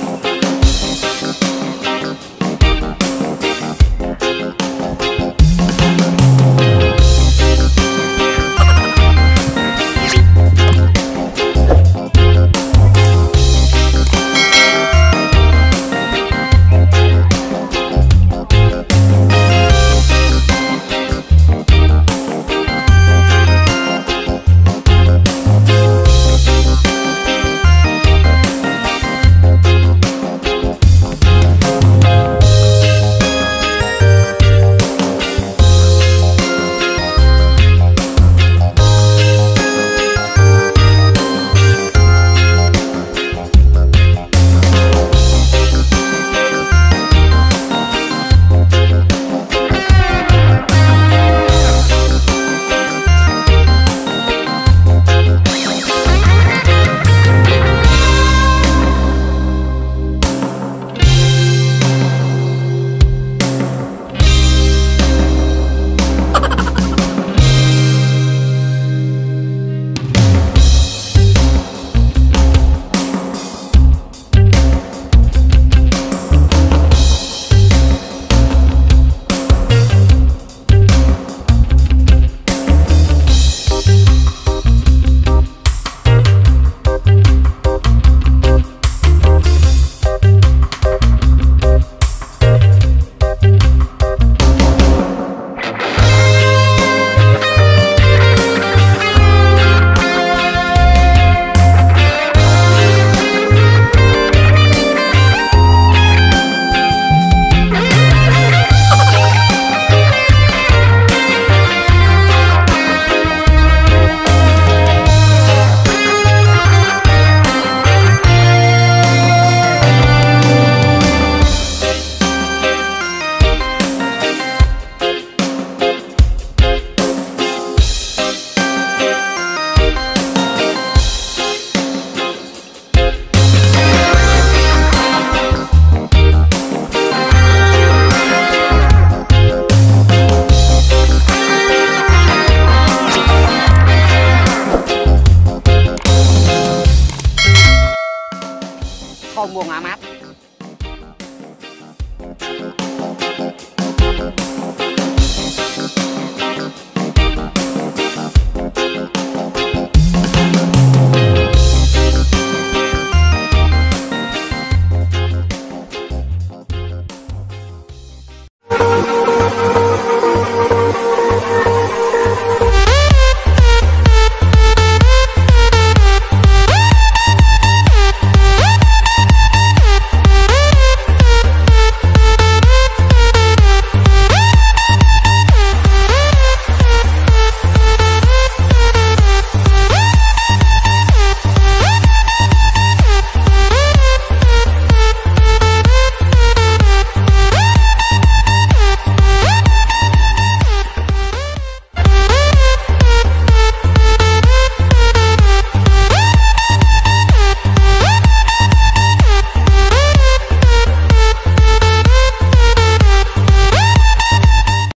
Bye. không mua ám. mát